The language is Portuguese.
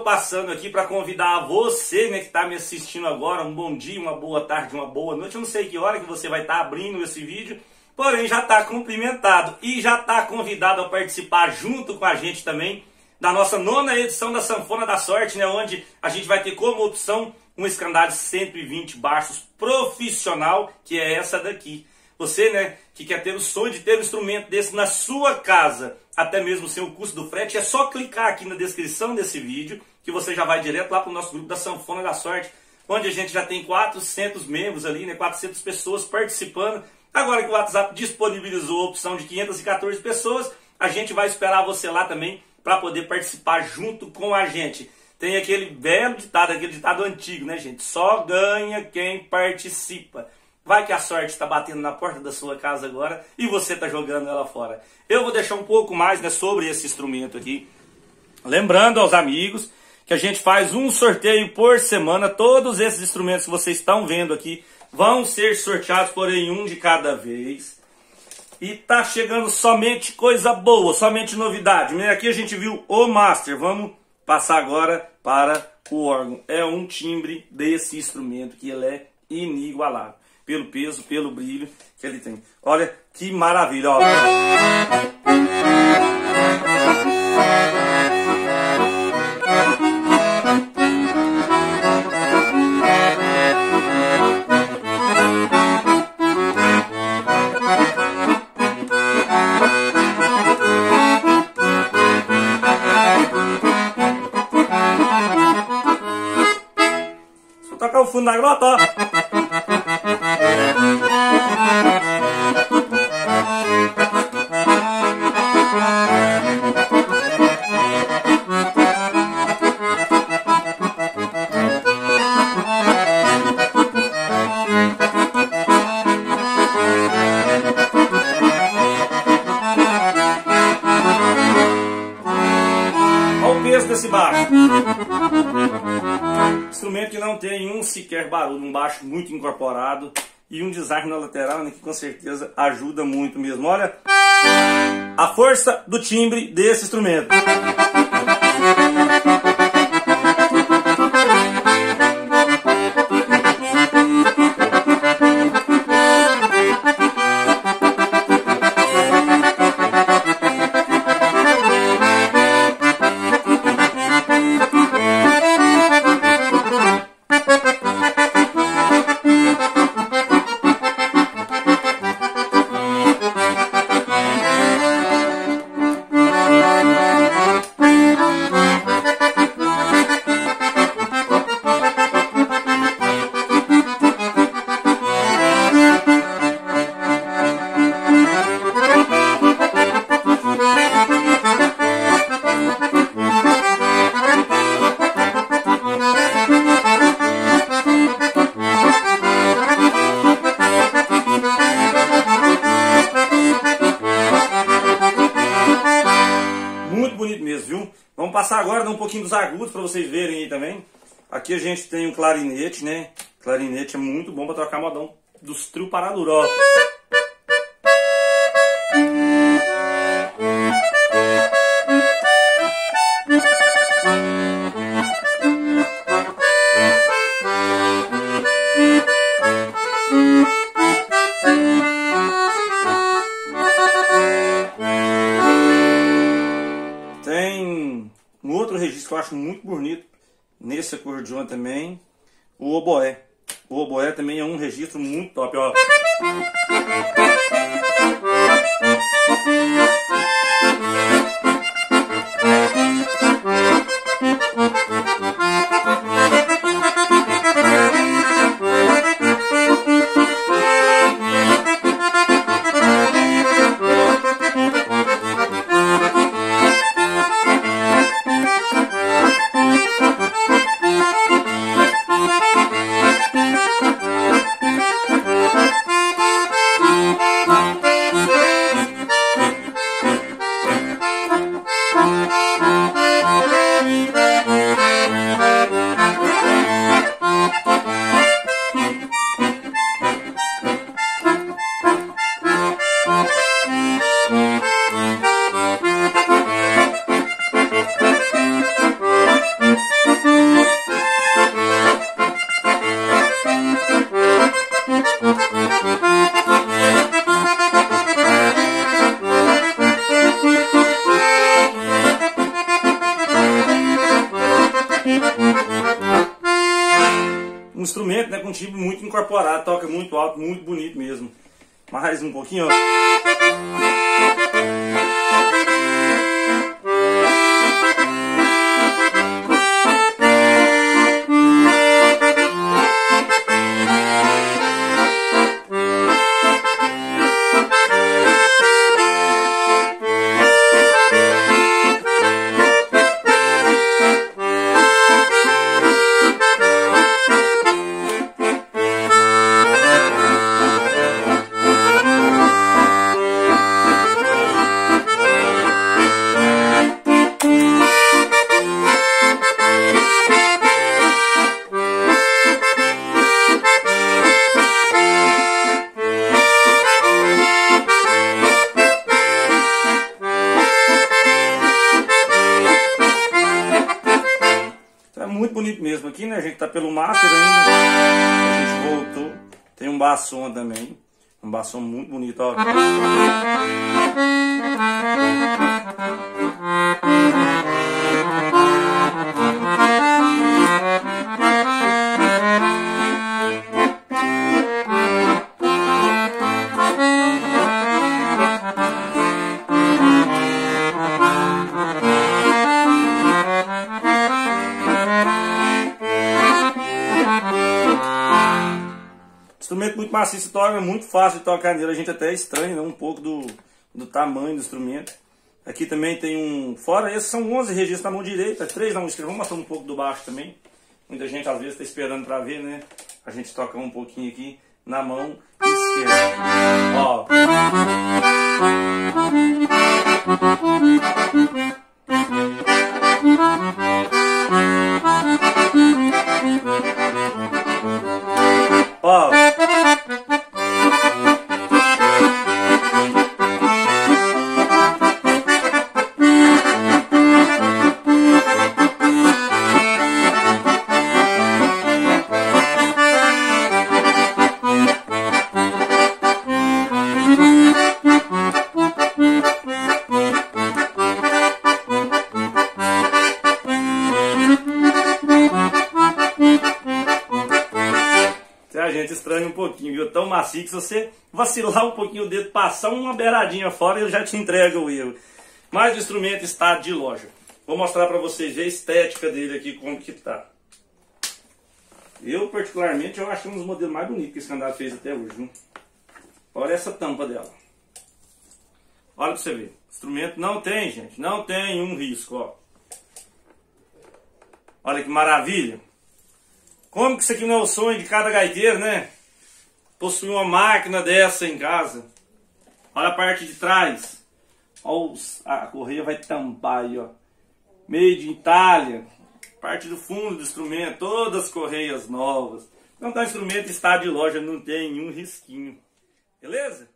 passando aqui para convidar você né, que está me assistindo agora, um bom dia, uma boa tarde, uma boa noite. Eu não sei que hora que você vai estar tá abrindo esse vídeo, porém já está cumprimentado e já está convidado a participar junto com a gente também da nossa nona edição da Sanfona da Sorte, né, onde a gente vai ter como opção um escandalho 120 baixos profissional, que é essa daqui. Você, né, que quer ter o sonho de ter um instrumento desse na sua casa, até mesmo sem o custo do frete, é só clicar aqui na descrição desse vídeo, que você já vai direto lá para o nosso grupo da Sanfona da Sorte, onde a gente já tem 400 membros ali, né, 400 pessoas participando. Agora que o WhatsApp disponibilizou a opção de 514 pessoas, a gente vai esperar você lá também para poder participar junto com a gente. Tem aquele velho ditado, aquele ditado antigo, né, gente? Só ganha quem participa. Vai que a sorte está batendo na porta da sua casa agora e você está jogando ela fora. Eu vou deixar um pouco mais né, sobre esse instrumento aqui. Lembrando aos amigos que a gente faz um sorteio por semana. Todos esses instrumentos que vocês estão vendo aqui vão ser sorteados, porém um de cada vez. E tá chegando somente coisa boa, somente novidade. Aqui a gente viu o Master. Vamos passar agora para o órgão. É um timbre desse instrumento que ele é inigualável pelo peso, pelo brilho que ele tem. Olha que maravilha, ó. tocar o fundo da grota, ó. Baixo. Instrumento que não tem um sequer barulho, um baixo muito incorporado e um design na lateral né, que com certeza ajuda muito mesmo. Olha a força do timbre desse instrumento. Passar agora, dar um pouquinho dos agudos para vocês verem aí também. Aqui a gente tem um clarinete, né? Clarinete é muito bom para tocar modão dos trio paraduro, acho muito bonito nesse acordeon também, o oboé. O oboé também é um registro muito top, ó. Um instrumento né, com um timbre muito incorporado, toca muito alto, muito bonito mesmo. Mais um pouquinho, ó. Aqui, né? A gente tá pelo master ainda. A gente voltou. Tem um bassom também. Um bassom muito bonito, ó. Muito maciço, toca muito fácil de tocar nele. A gente até estranha né? um pouco do, do tamanho do instrumento. Aqui também tem um... Fora esses são 11 registros na mão direita, 3 na mão esquerda. Vamos mostrar um pouco do baixo também. Muita gente às vezes está esperando para ver, né? A gente toca um pouquinho aqui na mão esquerda. Ó. Gente estranha um pouquinho, viu? Tão macio que se você vacilar um pouquinho o dedo, passar uma beiradinha fora, ele já te entrega o erro. Mas o instrumento está de loja. Vou mostrar para vocês a estética dele aqui, como que tá. Eu, particularmente, eu acho um dos modelos mais bonitos que esse candidato fez até hoje. Viu? Olha essa tampa dela. Olha para você ver. O instrumento não tem, gente. Não tem um risco, ó. Olha que maravilha. Como que isso aqui não é o sonho de cada gaiteiro, né? Possuir uma máquina dessa em casa. Olha a parte de trás. Olha a correia vai tampar aí, ó. Made in Itália. Parte do fundo do instrumento. Todas as correias novas. Então tá, o instrumento está de loja, não tem nenhum risquinho. Beleza?